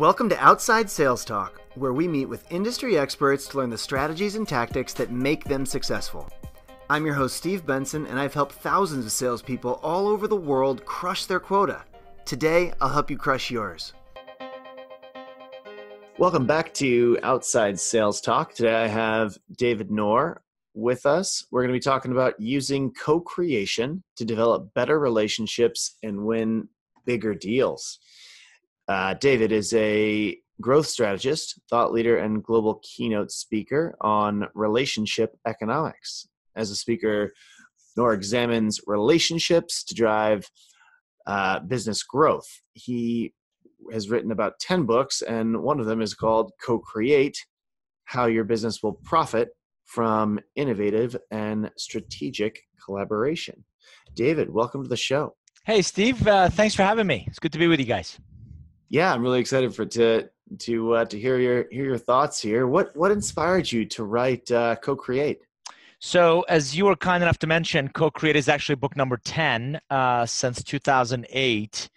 Welcome to Outside Sales Talk, where we meet with industry experts to learn the strategies and tactics that make them successful. I'm your host, Steve Benson, and I've helped thousands of salespeople all over the world crush their quota. Today, I'll help you crush yours. Welcome back to Outside Sales Talk. Today, I have David Nour with us. We're going to be talking about using co creation to develop better relationships and win bigger deals. Uh, David is a growth strategist, thought leader, and global keynote speaker on relationship economics. As a speaker, Nour examines relationships to drive uh, business growth. He has written about 10 books, and one of them is called Co Create How Your Business Will Profit from Innovative and Strategic Collaboration. David, welcome to the show. Hey, Steve. Uh, thanks for having me. It's good to be with you guys yeah, I'm really excited for to to uh, to hear your hear your thoughts here. What what inspired you to write uh, co-create? So, as you were kind enough to mention, co-create is actually book number ten uh, since 2008,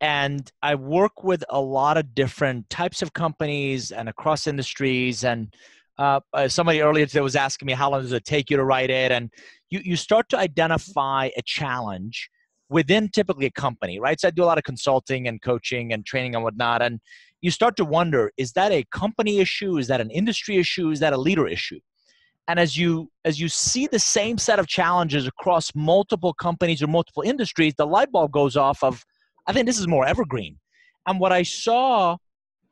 and I work with a lot of different types of companies and across industries. And uh, uh, somebody earlier today was asking me how long does it take you to write it, and you you start to identify a challenge within typically a company, right? So I do a lot of consulting and coaching and training and whatnot. And you start to wonder, is that a company issue? Is that an industry issue? Is that a leader issue? And as you as you see the same set of challenges across multiple companies or multiple industries, the light bulb goes off of, I think this is more evergreen. And what I saw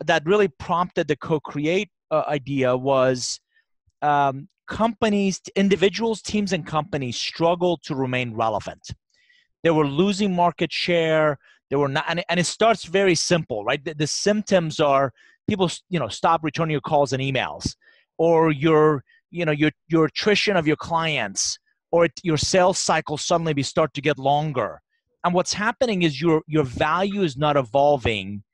that really prompted the co-create uh, idea was um, companies, individuals, teams, and companies struggle to remain relevant they were losing market share. They were not and, and it starts very simple right? The, the, symptoms are people you know stop returning your calls and emails or your you know your your attrition of your clients or your sales cycle suddenly be start to get longer. And what's happening is your your value is not evolving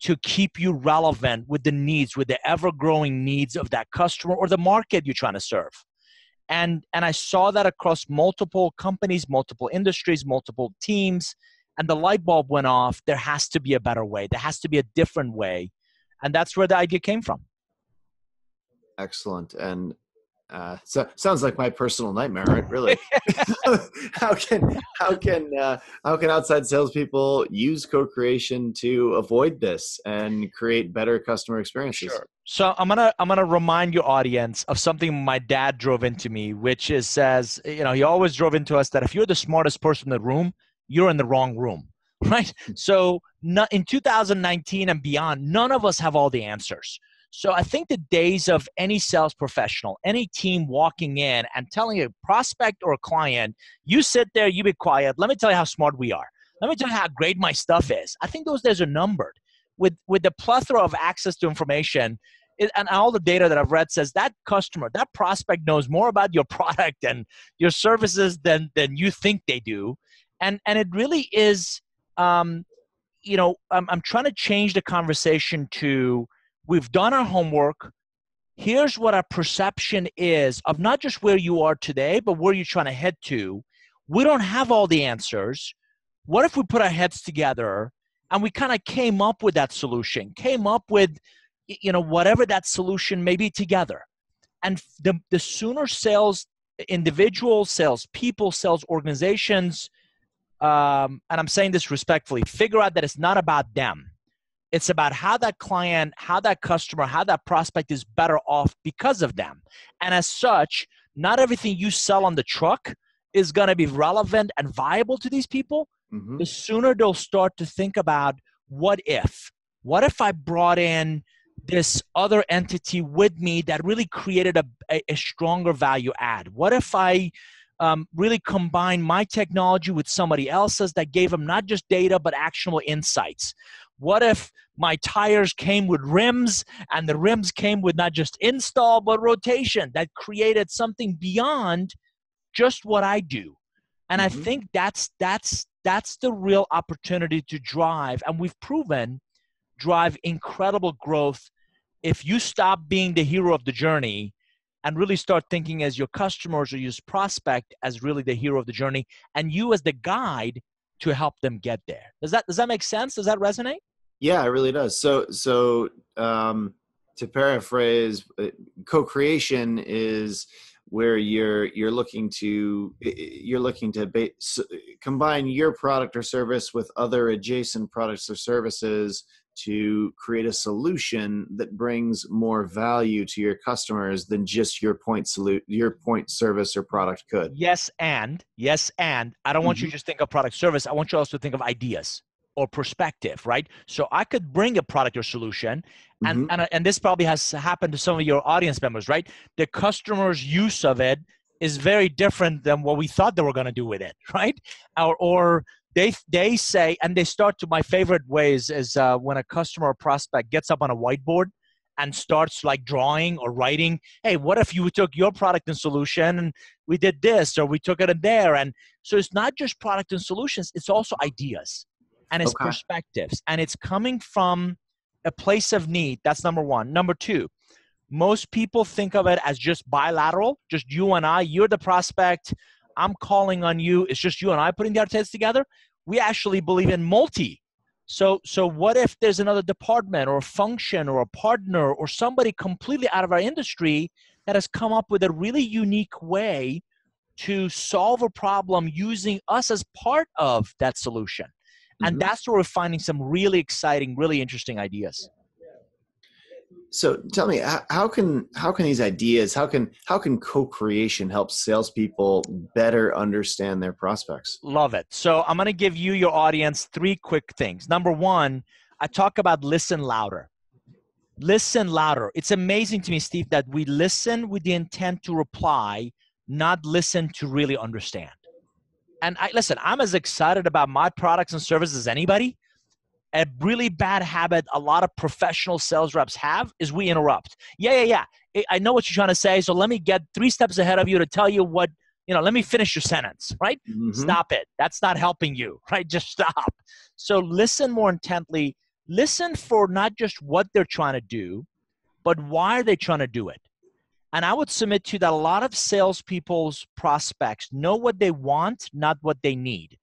to keep you relevant with the needs with the ever growing needs of that customer or the market you're trying to serve and and i saw that across multiple companies multiple industries multiple teams and the light bulb went off. There has to be a better way. There has to be a different way. And that's where the idea came from. Excellent. And uh, so sounds like my personal nightmare, right? Really. how can how can uh, how can outside salespeople use co-creation to avoid this and create better customer experiences? Sure. So I'm gonna I'm gonna remind your audience of something my dad drove into me, which is says you know he always drove into us that if you're the smartest person in the room, you're in the wrong room, right? so in 2019 and beyond, none of us have all the answers. So I think the days of any sales professional, any team walking in and telling a prospect or a client, you sit there, you be quiet. Let me tell you how smart we are. Let me tell you how great my stuff is. I think those days are numbered. With with the plethora of access to information, and all the data that I've read says that customer, that prospect knows more about your product and your services than than you think they do, and and it really is. Um, you know, I'm, I'm trying to change the conversation to We've done our homework. Here's what our perception is of not just where you are today, but where you're trying to head to. We don't have all the answers. What if we put our heads together and we kind of came up with that solution, came up with, you know, whatever that solution may be together. And the, the sooner sales individuals, sales people, sales organizations, um, and I'm saying this respectfully, figure out that it's not about them. It's about how that client, how that customer, how that prospect is better off because of them. And as such, not everything you sell on the truck is going to be relevant and viable to these people. Mm-hmm. The sooner they'll start to think about what if? What if I brought in this other entity with me that really created a, a, a stronger value add? What if I um, really combine my technology with somebody else's that gave them not just data but actionable insights what if my tires came with rims and the rims came with not just install but rotation that created something beyond just what I do. And mm-hmm. I think that's that's that's the real opportunity to drive and we've proven drive incredible growth if you stop being the hero of the journey and really start thinking as your customers or your prospect as really the hero of the journey and you as the guide to help them get there. Does that does that make sense? Does that resonate? Yeah, it really does. So, so um, to paraphrase, uh, co-creation is where you're you're looking to you're looking to ba- combine your product or service with other adjacent products or services to create a solution that brings more value to your customers than just your point salute your point service or product could yes and yes and i don't want mm-hmm. you to just think of product service i want you also to think of ideas or perspective right? So i could bring a product or solution and mm-hmm. and, and this probably has happened to some of your audience members right? The customer's use of it is very different than what we thought they were going to do with it right? Or or they they say and they start to my favorite ways is uh, when a customer or prospect gets up on a whiteboard and starts like drawing or writing hey what if you took your product and solution and we did this or we took it in there? And so it's not just product and solutions it's also ideas and it's okay. perspectives and it's coming from a place of need that's number one number two most people think of it as just bilateral just you and i you're the prospect I'm calling on you. It's just you and I putting the heads together. We actually believe in multi. So, so what if there's another department or a function or a partner or somebody completely out of our industry that has come up with a really unique way to solve a problem using us as part of that solution? And mm-hmm. that's where we're finding some really exciting, really interesting ideas. So tell me how can how can these ideas how can how can co-creation help salespeople better understand their prospects? Love it. So i'm going to give you your audience three quick things. Number one i talk about listen louder. Listen louder. It's amazing to me steve that we listen with the intent to reply not listen to really understand and i listen i'm as excited about my products and services as anybody a really bad habit a lot of professional sales reps have is we interrupt. Yeah, yeah, yeah. I know what you're trying to say, so let me get three steps ahead of you to tell you what, you know, let me finish your sentence, right? Mm-hmm. Stop it. That's not helping you, right? Just stop. So listen more intently. Listen for not just what they're trying to do, but why are they trying to do it? And I would submit to you that a lot of salespeople's prospects know what they want, not what they need.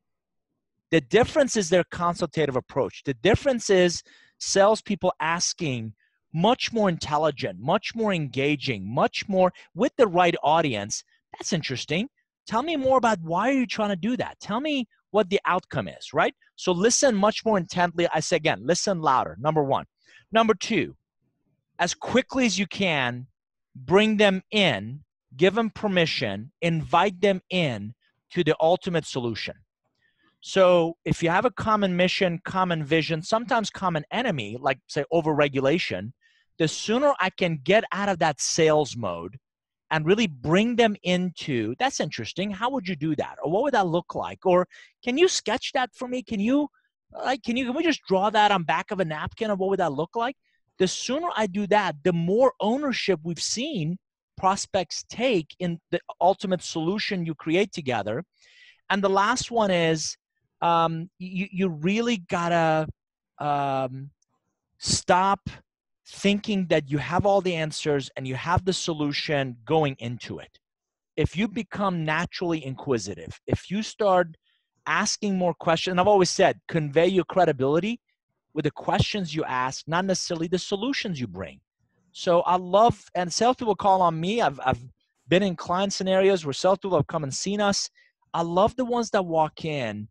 The difference is their consultative approach. The difference is salespeople asking much more intelligent, much more engaging, much more with the right audience. That's interesting. Tell me more about why are you trying to do that? Tell me what the outcome is, right? So listen much more intently. I say again, listen louder. Number one. Number two, as quickly as you can, bring them in, give them permission, invite them in to the ultimate solution. So if you have a common mission, common vision, sometimes common enemy, like say overregulation, the sooner I can get out of that sales mode and really bring them into that's interesting. How would you do that? Or what would that look like? Or can you sketch that for me? Can you like can you can we just draw that on back of a napkin of what would that look like? The sooner I do that, the more ownership we've seen prospects take in the ultimate solution you create together. And the last one is um, you, you really gotta um, stop thinking that you have all the answers and you have the solution going into it. If you become naturally inquisitive, if you start asking more questions, I've always said, convey your credibility with the questions you ask, not necessarily the solutions you bring. So I love, and salespeople call on me. I've, I've been in client scenarios where salespeople have come and seen us. I love the ones that walk in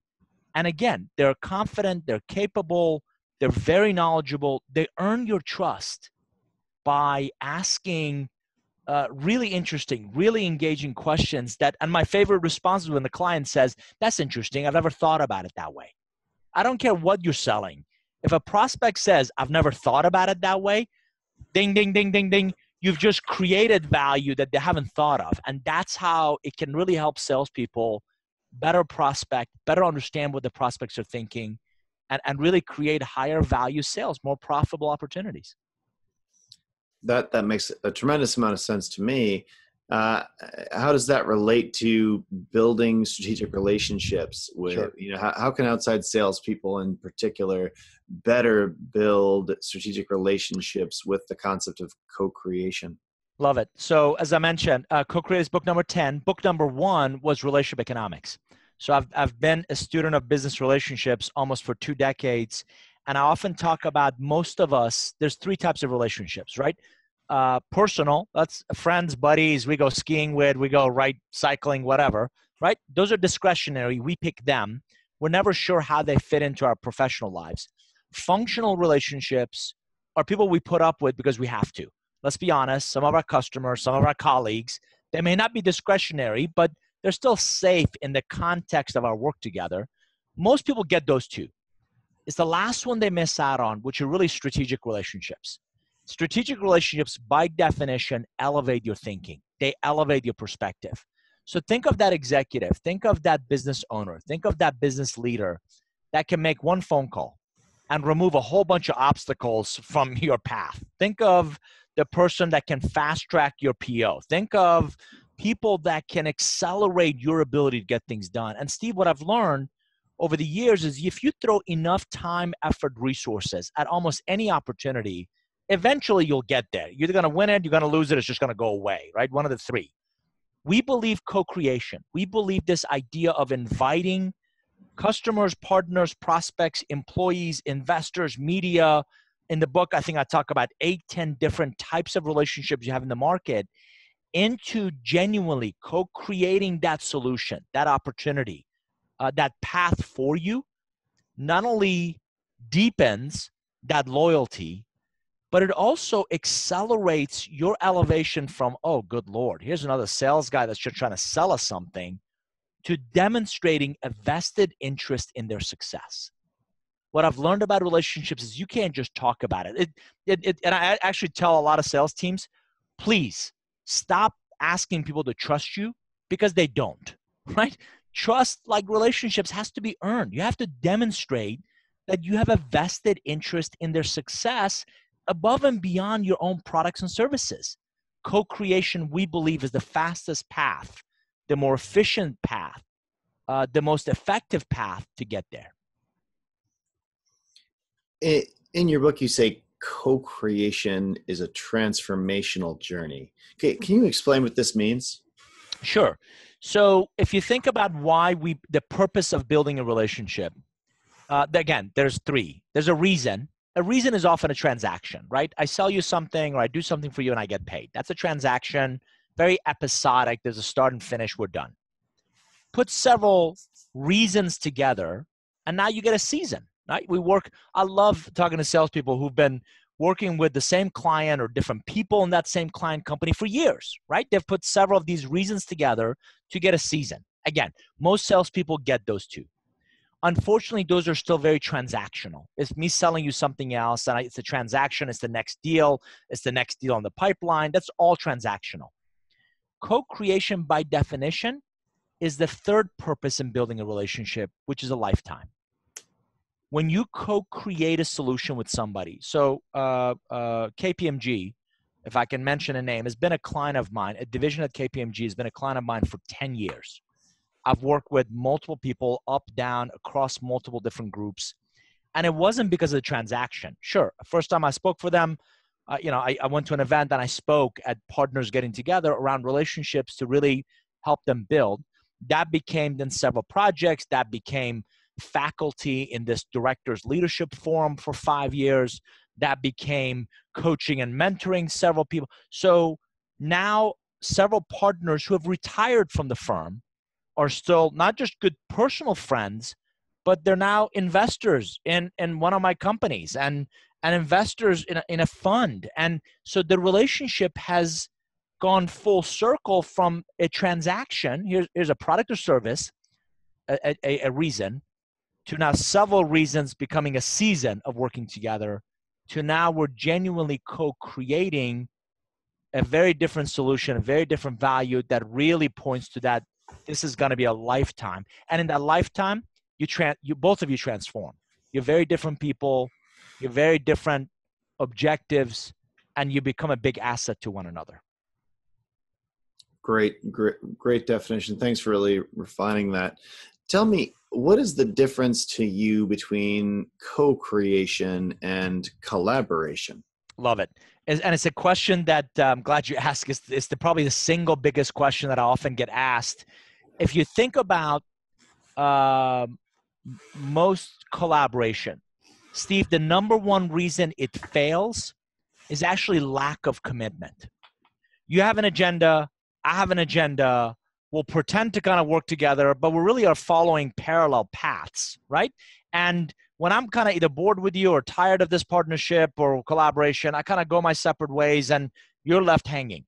and again, they're confident, they're capable, they're very knowledgeable. They earn your trust by asking uh, really interesting, really engaging questions that, and my favorite response is when the client says, That's interesting. I've never thought about it that way. I don't care what you're selling. If a prospect says, I've never thought about it that way, ding, ding, ding, ding, ding, you've just created value that they haven't thought of. And that's how it can really help salespeople better prospect, better understand what the prospects are thinking, and, and really create higher value sales, more profitable opportunities. That that makes a tremendous amount of sense to me. Uh, how does that relate to building strategic relationships with sure. you know how, how can outside salespeople in particular better build strategic relationships with the concept of co-creation Love it. So, as I mentioned, uh, Co-Create book number 10. Book number one was Relationship Economics. So, I've, I've been a student of business relationships almost for two decades. and I often talk about most of us, there's three types of relationships, right? Uh, personal, that's friends, buddies, we go skiing with, we go ride cycling, whatever, right? Those are discretionary. We pick them. We're never sure how they fit into our professional lives. Functional relationships are people we put up with because we have to. Let's be honest, some of our customers, some of our colleagues, they may not be discretionary, but they're still safe in the context of our work together. Most people get those two. It's the last one they miss out on, which are really strategic relationships. Strategic relationships, by definition, elevate your thinking, they elevate your perspective. So think of that executive, think of that business owner, think of that business leader that can make one phone call and remove a whole bunch of obstacles from your path. Think of the person that can fast track your PO. Think of people that can accelerate your ability to get things done. And Steve, what I've learned over the years is if you throw enough time, effort, resources at almost any opportunity, eventually you'll get there. You're going to win it, you're going to lose it, it's just going to go away, right? One of the three. We believe co creation. We believe this idea of inviting customers, partners, prospects, employees, investors, media. In the book, I think I talk about eight, ten different types of relationships you have in the market into genuinely co creating that solution, that opportunity, uh, that path for you, not only deepens that loyalty, but it also accelerates your elevation from, oh, good Lord, here's another sales guy that's just trying to sell us something, to demonstrating a vested interest in their success. What I've learned about relationships is you can't just talk about it. It, it, it and I actually tell a lot of sales teams, please stop asking people to trust you because they don't, right? Trust, like relationships, has to be earned. You have to demonstrate that you have a vested interest in their success above and beyond your own products and services. Co creation, we believe, is the fastest path, the more efficient path, uh, the most effective path to get there. In your book, you say co creation is a transformational journey. Okay, can you explain what this means? Sure. So, if you think about why we, the purpose of building a relationship, uh, again, there's three. There's a reason a reason is often a transaction, right? I sell you something or I do something for you and I get paid. That's a transaction, very episodic. There's a start and finish, we're done. Put several reasons together, and now you get a season, right? We work, I love talking to salespeople who've been working with the same client or different people in that same client company for years, right? They've put several of these reasons together to get a season. Again, most salespeople get those two unfortunately those are still very transactional. It's me selling you something else and it's a transaction it's the next deal it's the next deal on the pipeline. That's all transactional. Co-creation by definition is the third purpose in building a relationship which is a lifetime. When you co-create a solution with somebody so uh, uh, kpmg if i can mention a name has been a client of mine a division at kpmg has been a client of mine for 10 years I've worked with multiple people up, down, across multiple different groups. And it wasn't because of the transaction. Sure, first time I spoke for them, uh, you know, I, I went to an event and I spoke at partners getting together around relationships to really help them build. That became then several projects. That became faculty in this director's leadership forum for five years. That became coaching and mentoring several people. So now several partners who have retired from the firm are still not just good personal friends, but they're now investors in in one of my companies and and investors in a, in a fund. And so the relationship has gone full circle from a transaction. Here's here's a product or service, a, a, a reason, to now several reasons becoming a season of working together. To now we're genuinely co-creating a very different solution, a very different value that really points to that this is going to be a lifetime. And in that lifetime you tra- you both of you transform. You're very different people you're very different objectives and you become a big asset to one another. Great great great definition. Thanks for really refining that. Tell me what is the difference to you between co-creation and collaboration? Love it and it's a question that i'm glad you asked it's, it's the, probably the single biggest question that i often get asked if you think about uh, most collaboration, Steve, the number one reason it fails is actually lack of commitment. You have an agenda, I have an agenda, we'll pretend to kind of work together, but we really are following parallel paths, right? And when I'm kind of either bored with you or tired of this partnership or collaboration, I kind of go my separate ways and you're left hanging.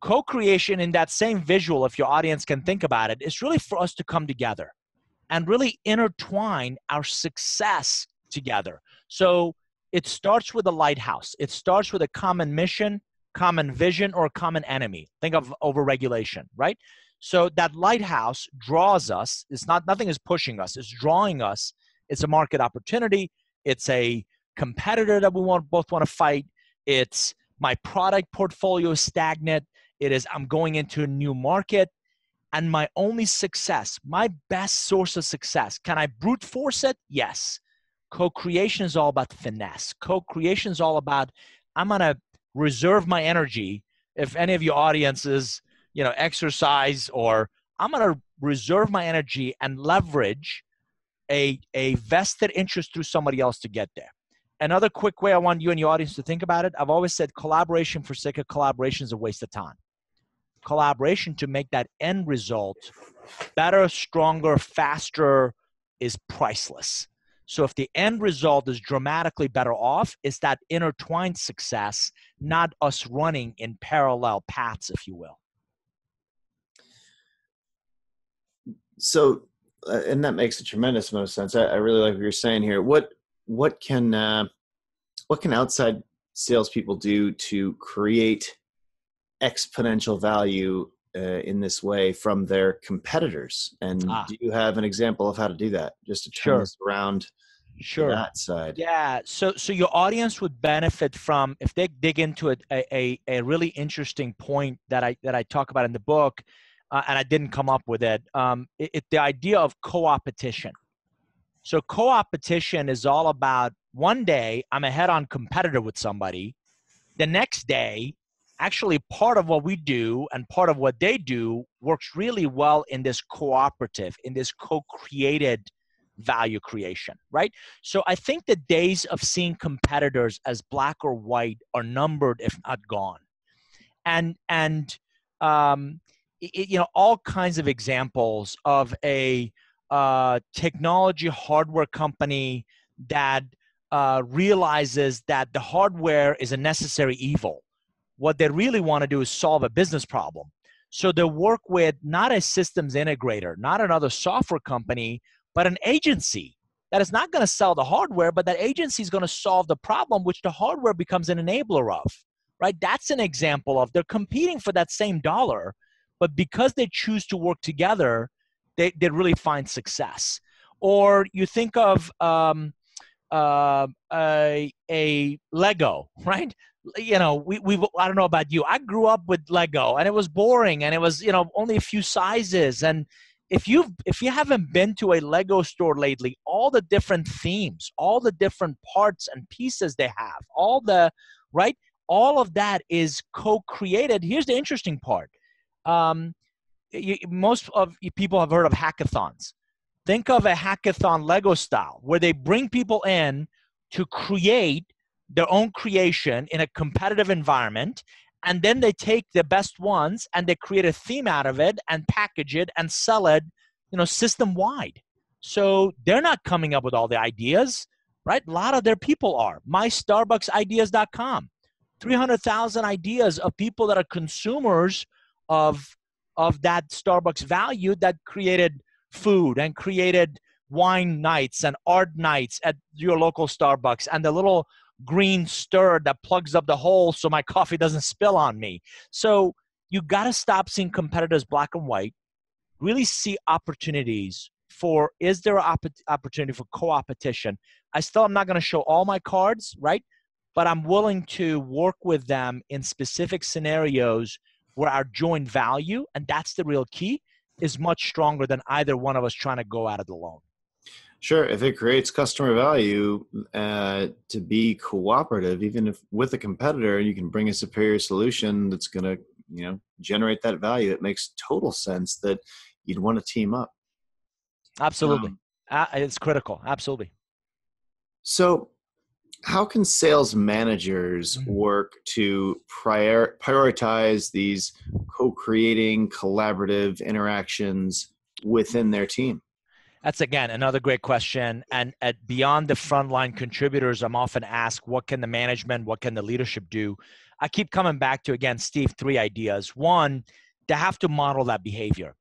Co creation in that same visual, if your audience can think about it, is really for us to come together and really intertwine our success together. So it starts with a lighthouse, it starts with a common mission, common vision, or a common enemy. Think of overregulation, right? So that lighthouse draws us. It's not nothing is pushing us. It's drawing us. It's a market opportunity. It's a competitor that we want both want to fight. It's my product portfolio is stagnant. It is I'm going into a new market. And my only success, my best source of success, can I brute force it? Yes. Co creation is all about finesse. Co creation is all about I'm going to reserve my energy. If any of your audiences, you know, exercise or I'm going to reserve my energy and leverage a, a vested interest through somebody else to get there. Another quick way I want you and your audience to think about it I've always said collaboration for sake of collaboration is a waste of time collaboration to make that end result better, stronger, faster is priceless. So if the end result is dramatically better off, it's that intertwined success, not us running in parallel paths, if you will. So, uh, and that makes a tremendous amount of sense. I, I, really like what you're saying here. What what can uh, what can outside salespeople do to create exponential value uh, in this way from their competitors. And ah. do you have an example of how to do that? Just to turn sure. this around sure that side yeah so so your audience would benefit from if they dig into a, a, a really interesting point that i that i talk about in the book uh, and i didn't come up with it um it, it the idea of co-opetition so co-opetition is all about one day i'm a head-on competitor with somebody the next day actually part of what we do and part of what they do works really well in this cooperative, in this co created value creation, right? So I think the days of seeing competitors as black or white are numbered, if not gone. And, and, um, it, you know, all kinds of examples of a uh, technology hardware company that uh, realizes that the hardware is a necessary evil what they really want to do is solve a business problem. So they work with not a systems integrator, not another software company, but an agency that is not going to sell the hardware, but that agency is going to solve the problem, which the hardware becomes an enabler of. Right? That's an example of they're competing for that same dollar, but because they choose to work together, they, they really find success. Or you think of um, uh, a, a Lego, right? you know, we we I don't know about you. I grew up with Lego, and it was boring, and it was you know only a few sizes. And if you if you haven't been to a Lego store lately, all the different themes, all the different parts and pieces they have, all the right, all of that is co-created. Here's the interesting part. Um, you, most of people have heard of hackathons. Think of a hackathon Lego style, where they bring people in to create their own creation in a competitive environment and then they take the best ones and they create a theme out of it and package it and sell it you know system wide so they're not coming up with all the ideas right? A lot of their people are. Mystarbucksideas.com 300000 ideas of people that are consumers of of that starbucks value that created food and created wine nights and art nights at your local starbucks and the little green stir that plugs up the hole so my coffee doesn't spill on me. So you got to stop seeing competitors black and white, really see opportunities for is there an opportunity for co-opetition? I still am not going to show all my cards, right? But I'm willing to work with them in specific scenarios where our joint value, and that's the real key, is much stronger than either one of us trying to go at it alone. Sure, if it creates customer value uh, to be cooperative, even if with a competitor, you can bring a superior solution that's going to, you know, generate that value. It makes total sense that you'd want to team up. Absolutely, um, uh, it's critical. Absolutely. So, how can sales managers Mm-hmm. work to prior, prioritize these co-creating collaborative interactions within their team That's again another great question. And at beyond the frontline contributors, I'm often asked, what can the management, what can the leadership do? I keep coming back to again, Steve, three ideas. One, they have to model that behavior.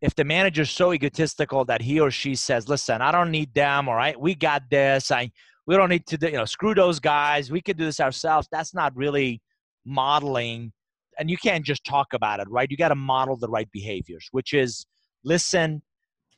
If the manager's so egotistical that he or she says, "Listen, I don't need them. All right, we got this. I we don't need to, do- you know, screw those guys. We can do this ourselves." That's not really modeling. And you can't just talk about it, right? You got to model the right behaviors, which is listen,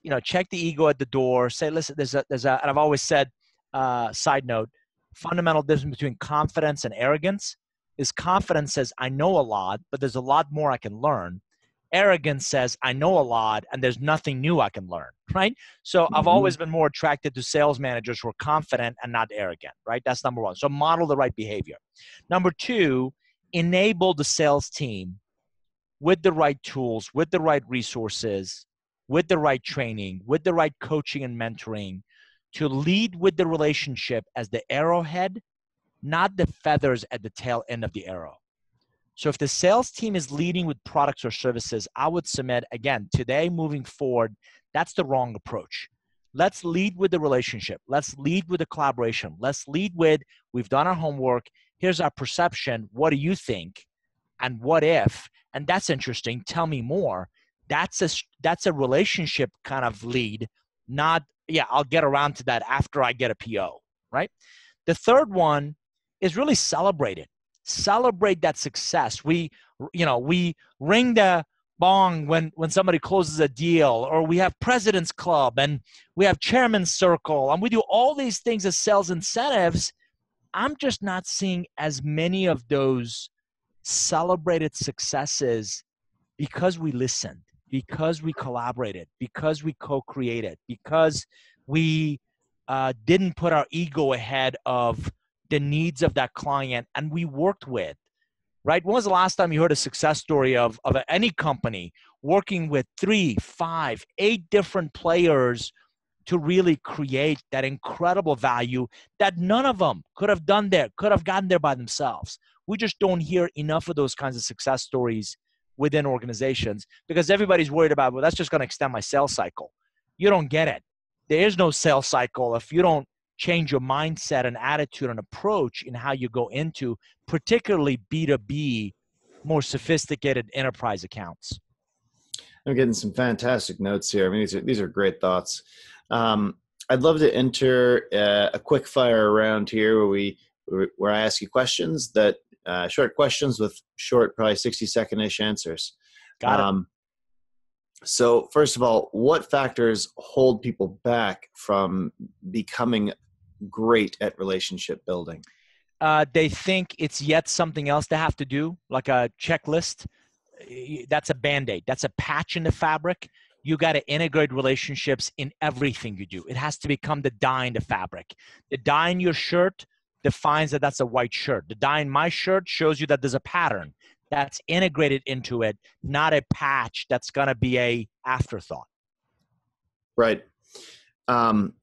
you know, check the ego at the door. Say, listen, there's a, there's a, and I've always said, uh, side note, fundamental difference between confidence and arrogance is confidence says I know a lot, but there's a lot more I can learn. Arrogance says I know a lot and there's nothing new I can learn, right? So I've Mhm. always been more attracted to sales managers who are confident and not arrogant, right? That's number one. So model the right behavior. Number two, enable the sales team with the right tools, with the right resources, with the right training, with the right coaching and mentoring to lead with the relationship as the arrowhead, not the feathers at the tail end of the arrow. So if the sales team is leading with products or services, I would submit again today moving forward, that's the wrong approach. Let's lead with the relationship. Let's lead with the collaboration. Let's lead with we've done our homework. Here's our perception. What do you think? And what if? And that's interesting. Tell me more. That's a that's a relationship kind of lead, not yeah, I'll get around to that after I get a PO, right? The third one is really celebrate it. Celebrate that success. We, you know, we ring the bong when when somebody closes a deal, or we have President's Club and we have Chairman's Circle, and we do all these things as sales incentives. I'm just not seeing as many of those celebrated successes because we listened, because we collaborated, because we co-created, because we uh, didn't put our ego ahead of the needs of that client and we worked with right? When was the last time you heard a success story of, of any company working with three five eight different players to really create that incredible value that none of them could have done there could have gotten there by themselves? We just don't hear enough of those kinds of success stories within organizations because everybody's worried about well that's just going to extend my sales cycle. You don't get it. There is no sales cycle if you don't change your mindset and attitude and approach in how you go into particularly b2b more sophisticated enterprise accounts. I'm getting some fantastic notes here. I mean these are, these are great thoughts. Um, i'd love to enter uh, a quick fire round here where we where i ask you questions that uh, short questions with short probably 60 second ish answers. Got it. Um, so first of all what factors hold people back from becoming great at relationship building uh, they think it's yet something else they have to do, like a checklist. That's a band aid, that's a patch in the fabric. You got to integrate relationships in everything you do. It has to become the dye in the fabric. The dye in your shirt defines that that's a white shirt. The dye in my shirt shows you that there's a pattern that's integrated into it, not a patch that's going to be a afterthought. right um,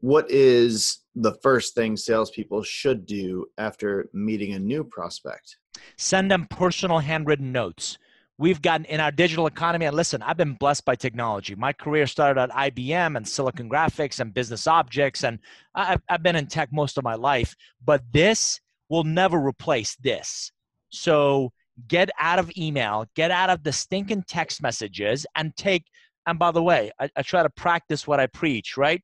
what is the first thing salespeople should do after meeting a new prospect send them personal handwritten notes. We've gotten in our digital economy, and listen, I've been blessed by technology. My career started at IBM and Silicon Graphics and Business Objects, and I've, I've been in tech most of my life, but this will never replace this. So get out of email, get out of the stinking text messages, and take, and by the way, I, I try to practice what I preach, right?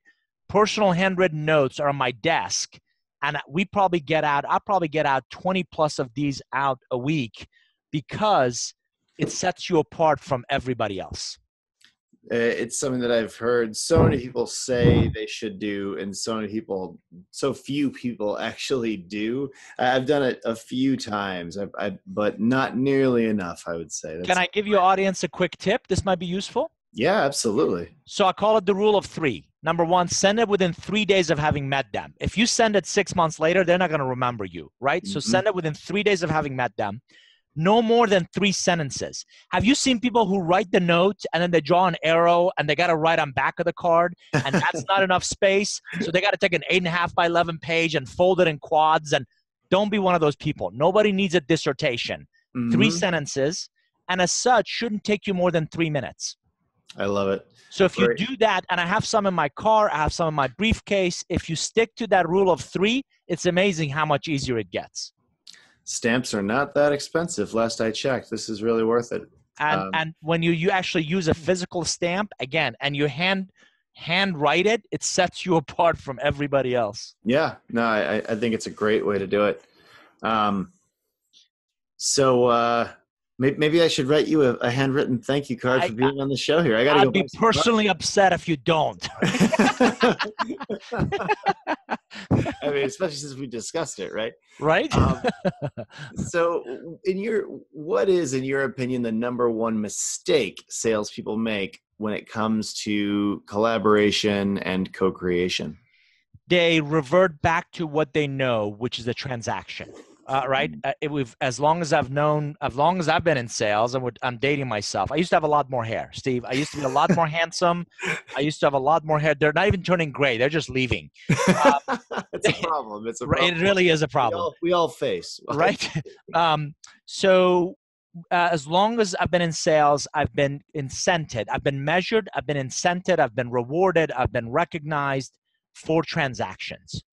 Personal handwritten notes are on my desk and we probably get out i probably get out 20 plus of these out a week because it sets you apart from everybody else. Uh, it's something that i've heard so many people say they should do and so many people so few people actually do. I've done it a few times I, I, but not nearly enough i would say. Can i give your audience a quick tip? This might be useful. Yeah absolutely. So i call it the rule of three number one send it within three days of having met them if you send it six months later they're not going to remember you right so Mhm. send it within three days of having met them no more than three sentences. Have you seen people who write the note and then they draw an arrow and they got to write on back of the card and that's not enough space, so they got to take an eight and a half by eleven page and fold it in quads and don't be one of those people. Nobody needs a dissertation. Mm-hmm. Three sentences, and as such, shouldn't take you more than three minutes. I love it. So if Great. you do that, and I have some in my car, I have some in my briefcase, if you stick to that rule of three, it's amazing how much easier it gets. Stamps are not that expensive. Last I checked, this is really worth it. And um, and when you you actually use a physical stamp again, and you hand hand write it, it sets you apart from everybody else. Yeah, no, I I think it's a great way to do it. Um, so uh, Maybe I should write you a, a handwritten thank you card for being I, on the show here. I got to. I'd be personally upset if you don't. I mean, especially since we discussed it, right? Right. Um, so, in your, what is, in your opinion, the number one mistake salespeople make when it comes to collaboration and co-creation? They revert back to what they know, which is a transaction uh, right? Mm. Uh, it, we've as long as I've known, as long as I've been in sales, and I'm dating myself. I used to have a lot more hair, Steve. I used to be a lot more handsome. I used to have a lot more hair. They're not even turning gray; they're just leaving. Um, it's a problem. It's a problem. It really is a problem. We all, we all face right. um, so uh, as long as I've been in sales, I've been incented. I've been measured. I've been incented. I've been rewarded. I've been recognized for transactions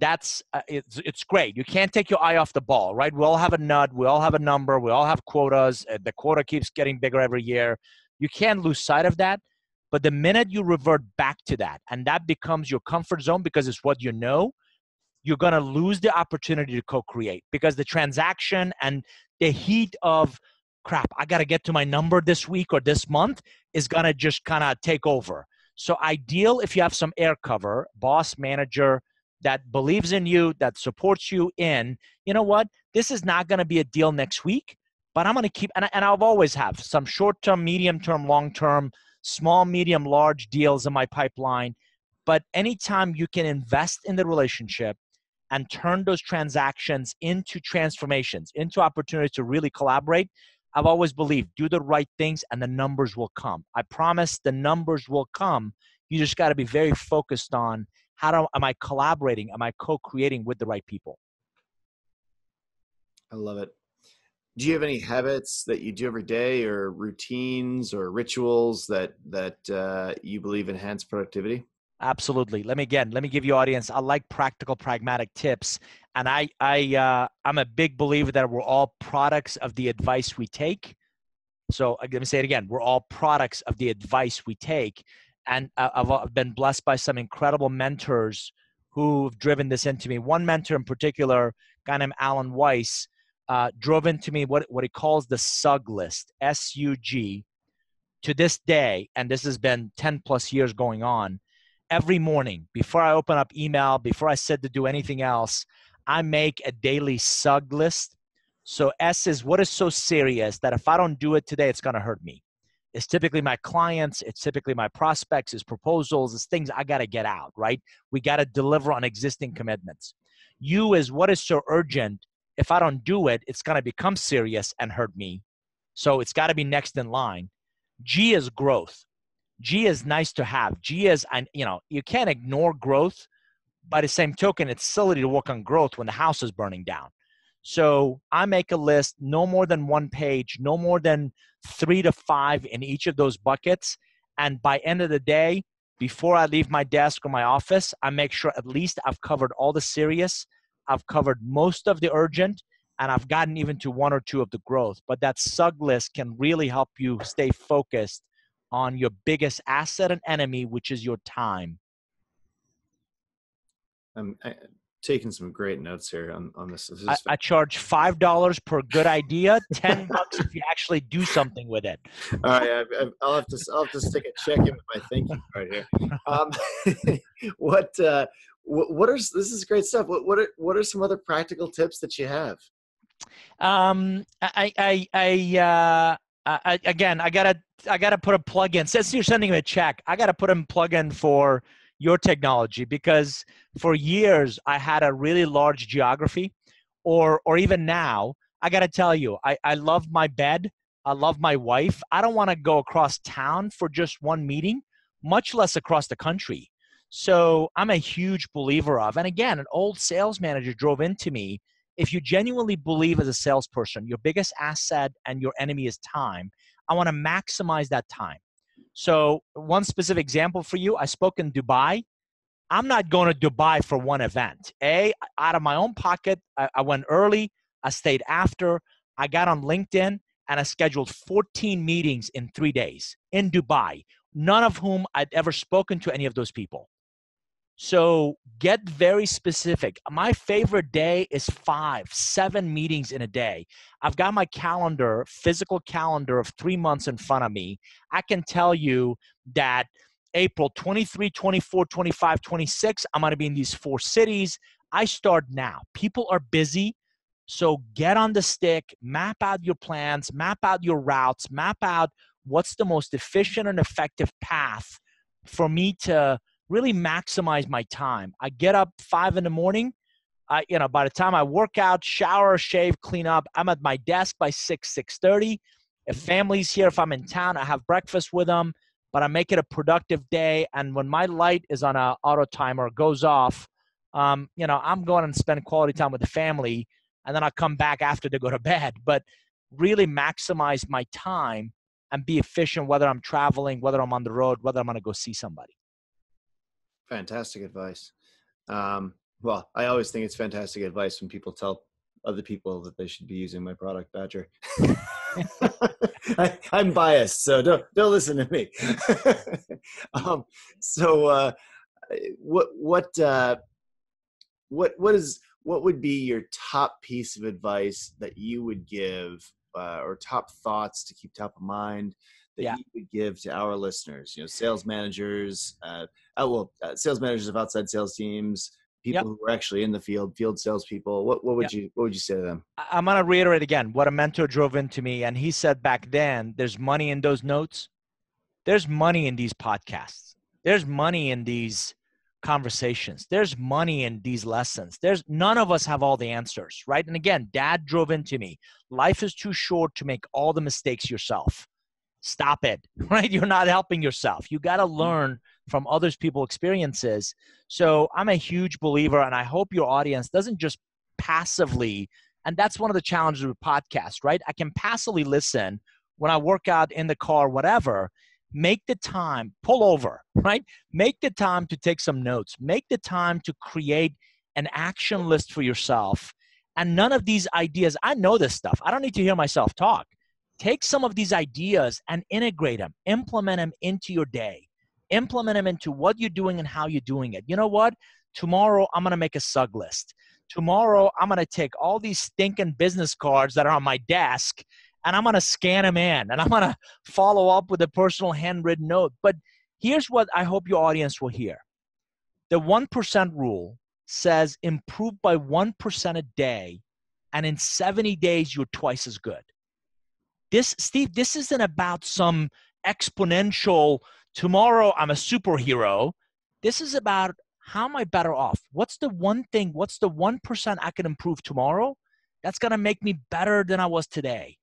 that's uh, it's it's great. You can't take your eye off the ball, right? We all have a nut, we all have a number, we all have quotas. The quota keeps getting bigger every year. You can't lose sight of that. But the minute you revert back to that, and that becomes your comfort zone because it's what you know, you're going to lose the opportunity to co-create because the transaction and the heat of crap, I got to get to my number this week or this month is going to just kind of take over. So ideal if you have some air cover, boss, manager, that believes in you, that supports you in, you know what, this is not going to be a deal next week, but I'm going to keep, and, and I've always have some short term, medium term, long term, small, medium, large deals in my pipeline. But anytime you can invest in the relationship and turn those transactions into transformations, into opportunities to really collaborate, I've always believed do the right things and the numbers will come. I promise the numbers will come. You just got to be very focused on how do, am I collaborating? Am I co-creating with the right people? I love it. Do you have any habits that you do every day, or routines, or rituals that that uh, you believe enhance productivity? Absolutely. Let me again. Let me give you audience. I like practical, pragmatic tips, and I I uh, I'm a big believer that we're all products of the advice we take. So let me say it again. We're all products of the advice we take and I've been blessed by some incredible mentors who've driven this into me. One mentor in particular, a guy named Alan Weiss, uh, drove into me what, what he calls the SUG list, S U G. To this day, and this has been 10 plus years going on, every morning before I open up email, before I sit to do anything else, I make a daily SUG list. So S is what is so serious that if I don't do it today, it's going to hurt me. It's typically my clients, it's typically my prospects, it's proposals, it's things I got to get out, right? We got to deliver on existing commitments. U is what is so urgent. If I don't do it, it's going to become serious and hurt me. So it's got to be next in line. G is growth. G is nice to have. G is, and you know, you can't ignore growth. By the same token, it's silly to work on growth when the house is burning down. So I make a list, no more than one page, no more than three to five in each of those buckets. And by end of the day, before I leave my desk or my office, I make sure at least I've covered all the serious, I've covered most of the urgent, and I've gotten even to one or two of the growth. But that SUG list can really help you stay focused on your biggest asset and enemy, which is your time. Um, taking some great notes here on, on this. this I, I, charge five dollars per good idea, ten bucks if you actually do something with it. All right, I, will have to I'll have to stick a check in with my you card here. Um, what uh, what, what are this is great stuff. What what are what are some other practical tips that you have? Um, I I I. Uh, I, again, I gotta I gotta put a plug in. Since you're sending me a check, I gotta put a plug in for your technology because for years I had a really large geography, or or even now I got to tell you, I, I love my bed. I love my wife. I don't want to go across town for just one meeting, much less across the country. So I'm a huge believer of, and again, an old sales manager drove into me. If you genuinely believe as a salesperson, your biggest asset and your enemy is time, I want to maximize that time. So, one specific example for you I spoke in Dubai. I'm not going to Dubai for one event. A, out of my own pocket, I, I went early, I stayed after, I got on LinkedIn, and I scheduled 14 meetings in three days in Dubai, none of whom I'd ever spoken to any of those people. So get very specific. My favorite day is five, seven meetings in a day. I've got my calendar, physical calendar of three months in front of me. I can tell you that April 23, 24, 25, 26, I'm going to be in these four cities. I start now. People are busy. So get on the stick, map out your plans, map out your routes, map out what's the most efficient and effective path for me to really maximize my time. I get up five in the morning. I, you know, by the time I work out, shower, shave, clean up, I'm at my desk by six, six thirty. If family's here, if I'm in town, I have breakfast with them. But I make it a productive day. And when my light is on a auto timer, goes off, um, you know, I'm going and spend quality time with the family, and then I come back after to go to bed. But really maximize my time and be efficient, whether I'm traveling, whether I'm on the road, whether I'm going to go see somebody. Fantastic advice. Um, well, I always think it's fantastic advice when people tell other people that they should be using my product, Badger. I, am biased, so don't don't listen to me. um, so, uh, what what uh, what what is what would be your top piece of advice that you would give, uh, or top thoughts to keep top of mind that yeah. you would give to our listeners? You know, sales managers, uh, oh, well, uh, sales managers of outside sales teams, people yep. who are actually in the field, field salespeople. What what would yep. you what would you say to them? I'm gonna reiterate again what a mentor drove into me, and he said back then, "There's money in those notes. There's money in these podcasts. There's money in these." conversations there's money in these lessons there's none of us have all the answers right and again dad drove into me life is too short to make all the mistakes yourself stop it right? You're not helping yourself. You got to learn from others people experiences. So i'm a huge believer and i hope your audience doesn't just passively and that's one of the challenges with podcasts right? I can passively listen when i work out in the car whatever. Make the time pull over right? Make the time to take some notes. Make the time to create an action list for yourself. And none of these ideas i know this stuff. I don't need to hear myself talk take some of these ideas and integrate them, implement them into your day, implement them into what you're doing and how you're doing it. You know what? Tomorrow, I'm going to make a SUG list. Tomorrow, I'm going to take all these stinking business cards that are on my desk and I'm going to scan them in and I'm going to follow up with a personal handwritten note. But here's what I hope your audience will hear the 1% rule says improve by 1% a day, and in 70 days, you're twice as good. This, Steve, this isn't about some exponential tomorrow I'm a superhero. This is about how am I better off? What's the one thing, what's the 1% I can improve tomorrow that's going to make me better than I was today?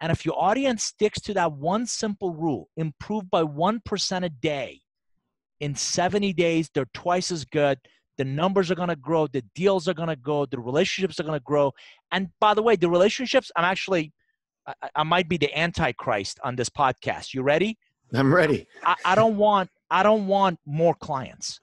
And if your audience sticks to that one simple rule, improve by 1% a day, in 70 days, they're twice as good. The numbers are going to grow, the deals are going to go, the relationships are going to grow. And by the way, the relationships, I'm actually I, I might be the antichrist on this podcast. You ready? I'm ready. I, I don't want I don't want more clients.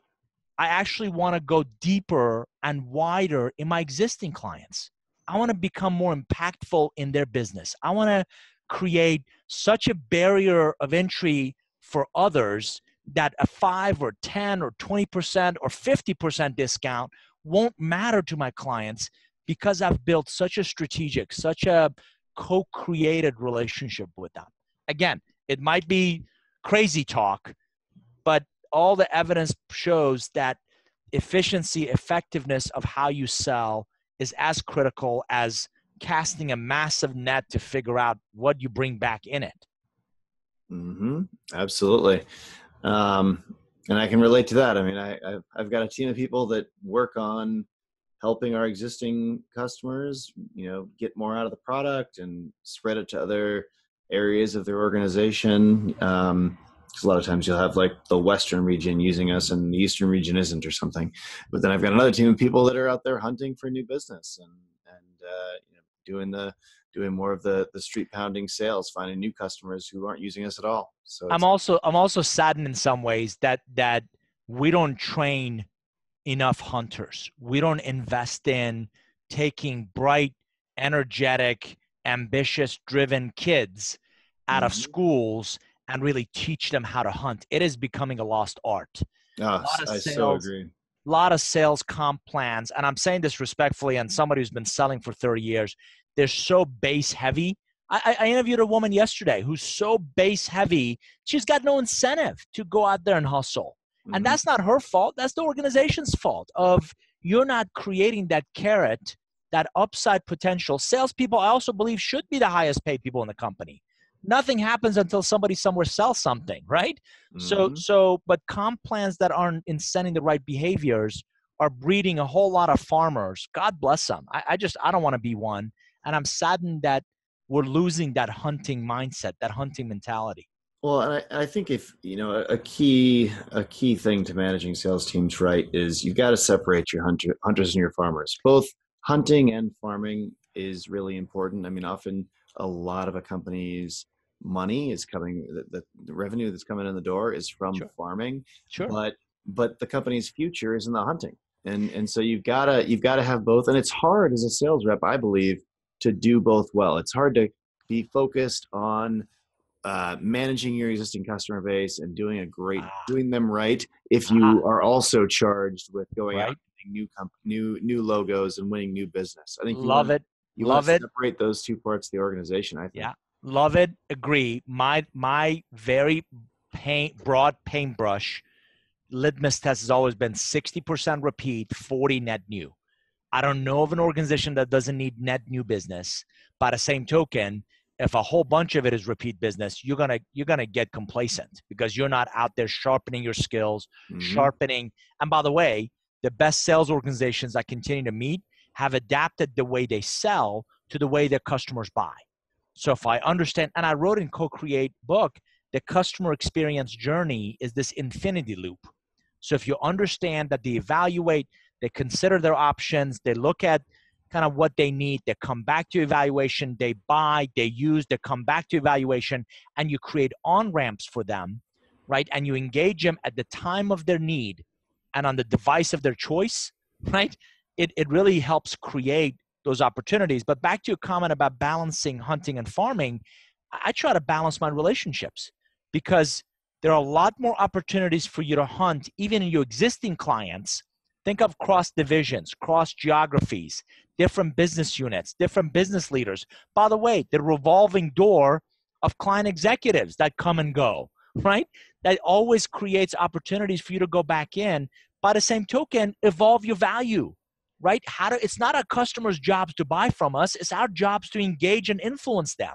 I actually want to go deeper and wider in my existing clients. I want to become more impactful in their business. I want to create such a barrier of entry for others that a 5 or 10 or 20% or 50% discount won't matter to my clients because I've built such a strategic, such a co-created relationship with them. Again it might be crazy talk but all the evidence shows that efficiency effectiveness of how you sell is as critical as casting a massive net to figure out what you bring back in it. Mm-hmm. absolutely. Um, and i can relate to that. I mean I, I've got a team of people that work on helping our existing customers, you know, get more out of the product and spread it to other areas of their organization. Um, because a lot of times you'll have like the western region using us and the eastern region isn't or something but then i've got another team of people that are out there hunting for new business and and uh, you know, doing the doing more of the the street pounding sales finding new customers who aren't using us at all so i'm also i'm also saddened in some ways that that we don't train enough hunters we don't invest in taking bright energetic ambitious driven kids out mm-hmm. of schools and really teach them how to hunt. It is becoming a lost art. Oh, I sales, so agree. A lot of sales comp plans, and I'm saying this respectfully, and somebody who's been selling for 30 years, they're so base heavy. I, I interviewed a woman yesterday who's so base heavy, she's got no incentive to go out there and hustle. Mm-hmm. And that's not her fault. That's the organization's fault of you're not creating that carrot, that upside potential. Salespeople, I also believe, should be the highest paid people in the company nothing happens until somebody somewhere sells something, right? Mm-hmm. So so but comp plans that aren't incenting the right behaviors are breeding a whole lot of farmers. God bless them. I, I just I don't want to be one. And I'm saddened that we're losing that hunting mindset, that hunting mentality. Well, and I, I think if you know a key a key thing to managing sales teams right is you've got to separate your hunter, hunters and your farmers. Both hunting and farming is really important. I mean, often a lot of a company's money is coming the, the revenue that's coming in the door is from sure. farming sure but but the company's future is in the hunting and and so you've got to you've got to have both and it's hard as a sales rep i believe to do both well it's hard to be focused on uh, managing your existing customer base and doing a great ah. doing them right if you ah. are also charged with going right. out new comp- new new logos and winning new business. I think love it. you love it. separate those two parts of the organization i think. Yeah. Love it. Agree. My my very paint broad paintbrush litmus test has always been 60% repeat 40 net new. I don't know of an organization that doesn't need net new business. By the same token if a whole bunch of it is repeat business you're gonna you're gonna get complacent because you're not out there sharpening your skills mm-hmm. sharpening and by the way the best sales organizations i continue to meet have adapted the way they sell to the way their customers buy so if I understand, and I wrote in co-create book, the customer experience journey is this infinity loop. So if you understand that they evaluate, they consider their options, they look at kind of what they need, they come back to evaluation, they buy, they use, they come back to evaluation, and you create on ramps for them, right? And you engage them at the time of their need and on the device of their choice, right? It, it really helps create those opportunities. But back to your comment about balancing hunting and farming, I try to balance my relationships because there are a lot more opportunities for you to hunt, even in your existing clients. Think of cross divisions, cross geographies, different business units, different business leaders. By the way, the revolving door of client executives that come and go, right? That always creates opportunities for you to go back in. By the same token, evolve your value right? How to, it's not our customers' jobs to buy from us, it's our jobs to engage and influence them.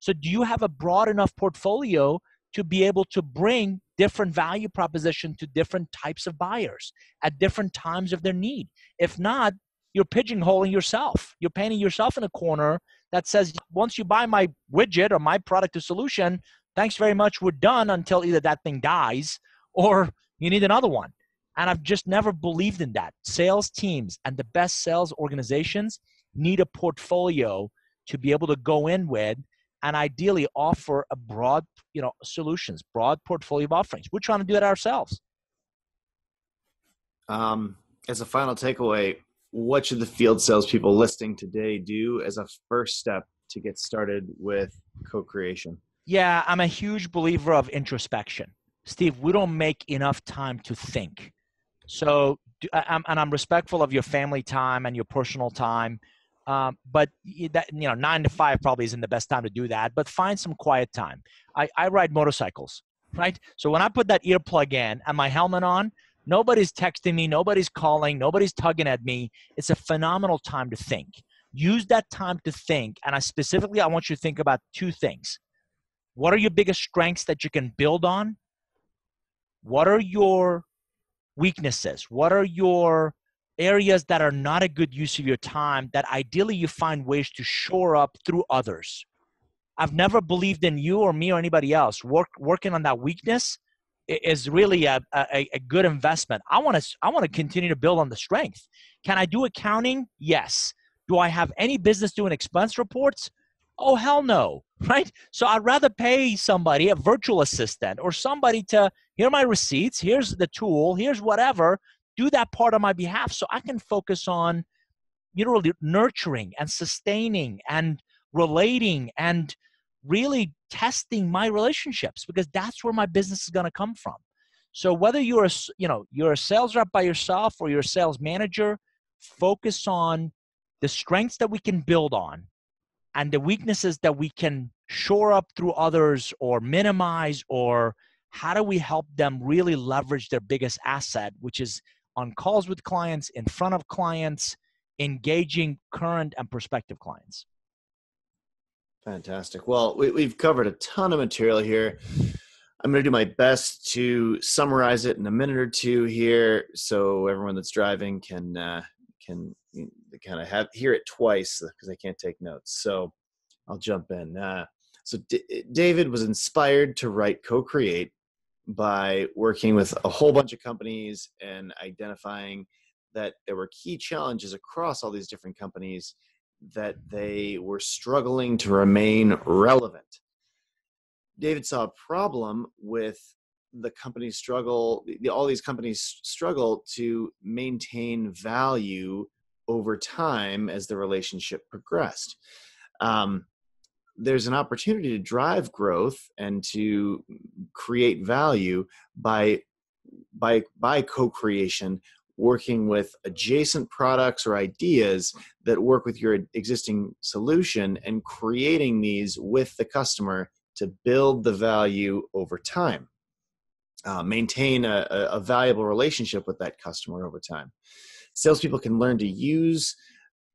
So, do you have a broad enough portfolio to be able to bring different value proposition to different types of buyers at different times of their need? If not, you're pigeonholing yourself. You're painting yourself in a corner that says, once you buy my widget or my product or solution, thanks very much, we're done until either that thing dies or you need another one. And I've just never believed in that. Sales teams and the best sales organizations need a portfolio to be able to go in with and ideally offer a broad, you know, solutions, broad portfolio of offerings. We're trying to do that ourselves. Um, as a final takeaway, what should the field salespeople listening today do as a first step to get started with co-creation? Yeah, I'm a huge believer of introspection. Steve, we don't make enough time to think. So, and I'm respectful of your family time and your personal time. Um, but that you know, nine to five probably isn't the best time to do that. But find some quiet time. I, I ride motorcycles, right? So when I put that earplug in and my helmet on, nobody's texting me, nobody's calling, nobody's tugging at me. It's a phenomenal time to think. Use that time to think, and I specifically I want you to think about two things. What are your biggest strengths that you can build on? What are your weaknesses? What are your areas that are not a good use of your time that ideally you find ways to shore up through others. I've never believed in you or me or anybody else. Work, working on that weakness is really a, a, a good investment. I want to I want to continue to build on the strength. Can I do accounting? Yes. Do I have any business doing expense reports? Oh hell no, right? So I'd rather pay somebody, a virtual assistant, or somebody to here my receipts, here's the tool, here's whatever, do that part on my behalf so I can focus on you know nurturing and sustaining and relating and really testing my relationships because that's where my business is going to come from. So whether you're a you know you're a sales rep by yourself or you're a sales manager focus on the strengths that we can build on and the weaknesses that we can shore up through others or minimize or how do we help them really leverage their biggest asset which is on calls with clients in front of clients engaging current and prospective clients Fantastic. Well, we, have covered a ton of material here. I'm going to do my best to summarize it in a minute or two here, so everyone that's driving can uh, can kind of have hear it twice because I can't take notes. So I'll jump in. Uh, so D- David was inspired to write co-create by working with a whole bunch of companies and identifying that there were key challenges across all these different companies that they were struggling to remain relevant. David saw a problem with the companies struggle, all these companies struggle to maintain value over time as the relationship progressed. Um, there's an opportunity to drive growth and to create value by by by co-creation working with adjacent products or ideas that work with your existing solution and creating these with the customer to build the value over time. Uh, maintain a, a, valuable relationship with that customer over time. Salespeople can learn to use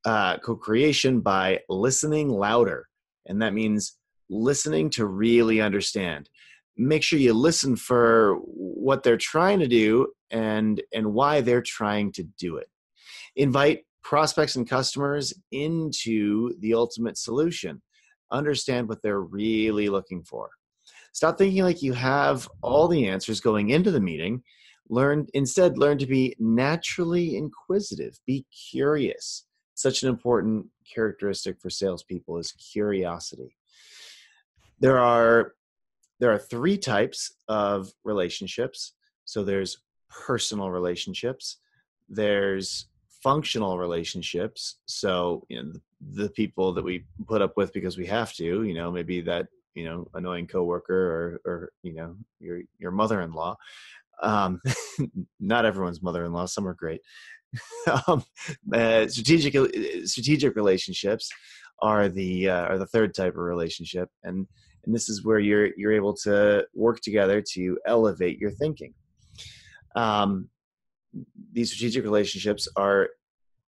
uh, co creation by listening louder. And that means listening to really understand make sure you listen for what they're trying to do and and why they're trying to do it. Invite prospects and customers into the ultimate solution. Understand what they're really looking for. Stop thinking like you have all the answers going into the meeting. Learn instead learn to be naturally inquisitive. Be curious. Such an important characteristic for salespeople is curiosity. There are there are three types of relationships. So there's personal relationships, there's functional relationships. So you know, the, the people that we put up with because we have to, you know, maybe that you know annoying coworker or or you know your your mother-in-law. Um, not everyone's mother-in-law. Some are great. um, uh, strategic uh, strategic relationships are the uh, are the third type of relationship, and and this is where you're you're able to work together to elevate your thinking. Um, these strategic relationships are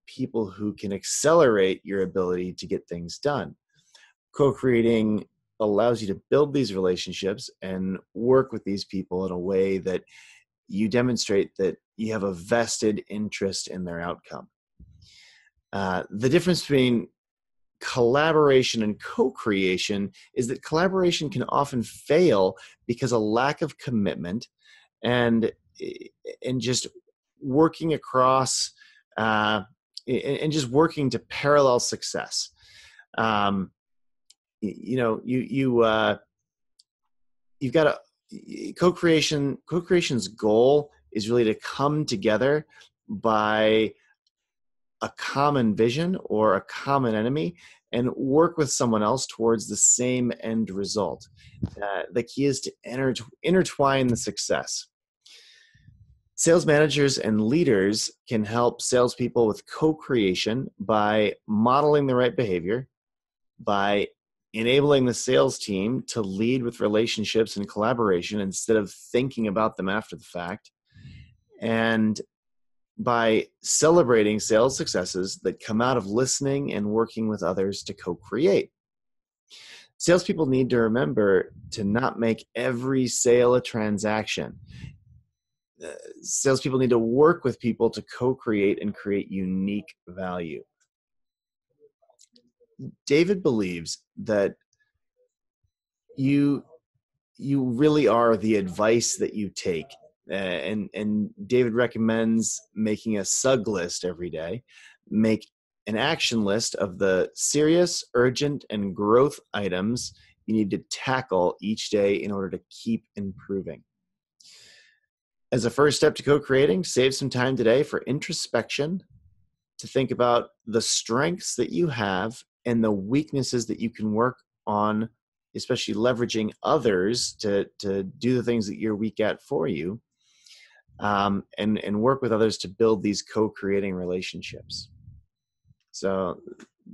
people who can accelerate your ability to get things done. Co-creating allows you to build these relationships and work with these people in a way that you demonstrate that you have a vested interest in their outcome. Uh, the difference between collaboration and co-creation is that collaboration can often fail because a lack of commitment and and just working across uh, and just working to parallel success. Um, you know you you uh, you've got a co-creation co-creation's goal is really to come together by a common vision or a common enemy and work with someone else towards the same end result. Uh, the key is to intertwine the success. Sales managers and leaders can help salespeople with co creation by modeling the right behavior, by enabling the sales team to lead with relationships and collaboration instead of thinking about them after the fact, and by celebrating sales successes that come out of listening and working with others to co create. Salespeople need to remember to not make every sale a transaction. uh, salespeople need to work with people to co-create and create unique value. David believes that you you really are the advice that you take Uh, and and David recommends making a sug list every day. Make an action list of the serious urgent and growth items you need to tackle each day in order to keep improving. As a first step to co-creating save some time today for introspection to think about the strengths that you have and the weaknesses that you can work on especially leveraging others to to do the things that you're weak at for you um, and and work with others to build these co-creating relationships. So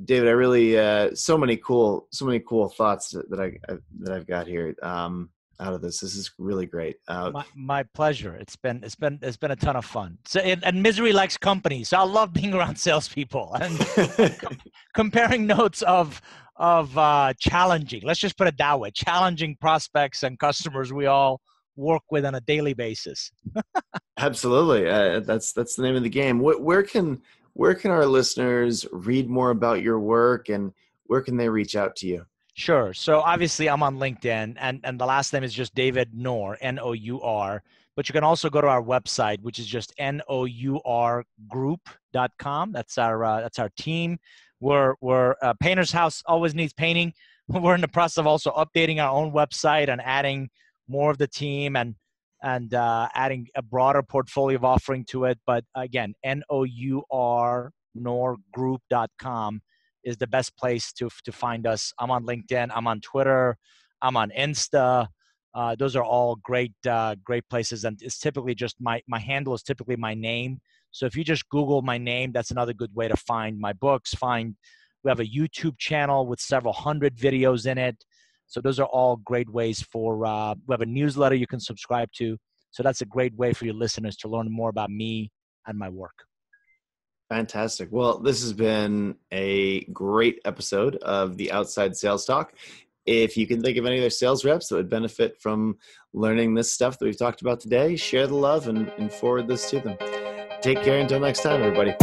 david i really uh, so many cool so many cool thoughts that i that i've got here um, out of this. This is really great. Uh, my, my, pleasure. It's been it's been it's been a ton of fun. So and, and misery likes company so i love being around salespeople and comparing notes of of uh, challenging. Let's just put it that way. Challenging prospects and customers we all work with on a daily basis absolutely uh, that's that's the name of the game where, where can where can our listeners read more about your work and where can they reach out to you Sure. So obviously I'm on LinkedIn and, and the last name is just David Nour, N-O-U-R. But you can also go to our website, which is just N-O-U-R group.com. That's our uh, that's our team. We're we're uh, Painter's House always needs painting. We're in the process of also updating our own website and adding more of the team and and uh, adding a broader portfolio of offering to it. But again, N-O-U-R Nour group.com is the best place to to find us. I'm on LinkedIn. I'm on Twitter. I'm on Insta. Uh, those are all great uh, great places, and it's typically just my my handle is typically my name. So if you just Google my name, that's another good way to find my books. Find we have a YouTube channel with several hundred videos in it. So those are all great ways for. Uh, we have a newsletter you can subscribe to. So that's a great way for your listeners to learn more about me and my work. Fantastic. Well, this has been a great episode of the Outside Sales Talk. If you can think of any other sales reps that would benefit from learning this stuff that we've talked about today, share the love and, and forward this to them. Take care until next time, everybody.